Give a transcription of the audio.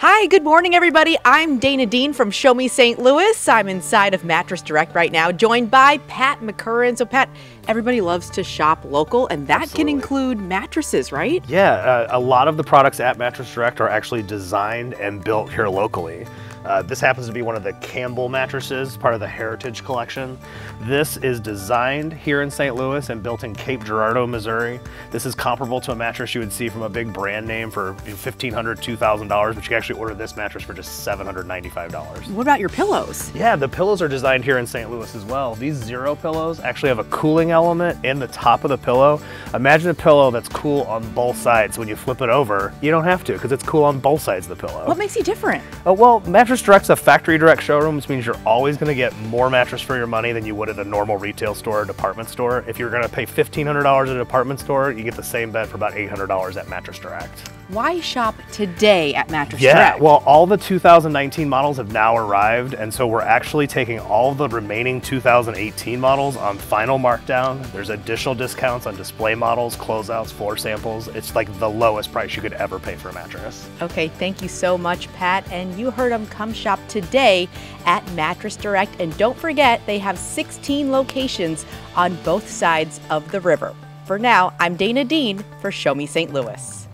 Hi, good morning, everybody. I'm Dana Dean from Show Me St. Louis. I'm inside of Mattress Direct right now, joined by Pat McCurran. So, Pat, everybody loves to shop local, and that Absolutely. can include mattresses, right? Yeah, uh, a lot of the products at Mattress Direct are actually designed and built here locally. Uh, this happens to be one of the Campbell mattresses, part of the Heritage Collection. This is designed here in St. Louis and built in Cape Girardeau, Missouri. This is comparable to a mattress you would see from a big brand name for $1,500, $2,000, but you can actually order this mattress for just $795. What about your pillows? Yeah, the pillows are designed here in St. Louis as well. These Zero pillows actually have a cooling element in the top of the pillow. Imagine a pillow that's cool on both sides. When you flip it over, you don't have to because it's cool on both sides of the pillow. What makes you different? Oh, well, Mattress Direct's a factory direct showroom, which means you're always going to get more mattress for your money than you would at a normal retail store or department store. If you're going to pay $1,500 at a department store, you get the same bed for about $800 at Mattress Direct. Why shop today at Mattress Yeah, Direct? well, all the 2019 models have now arrived, and so we're actually taking all the remaining 2018 models on final markdown. There's additional discounts on display models, closeouts, floor samples. It's like the lowest price you could ever pay for a mattress. Okay, thank you so much, Pat. And you heard them come shop today at Mattress Direct. And don't forget, they have 16 locations on both sides of the river. For now, I'm Dana Dean for Show Me St. Louis.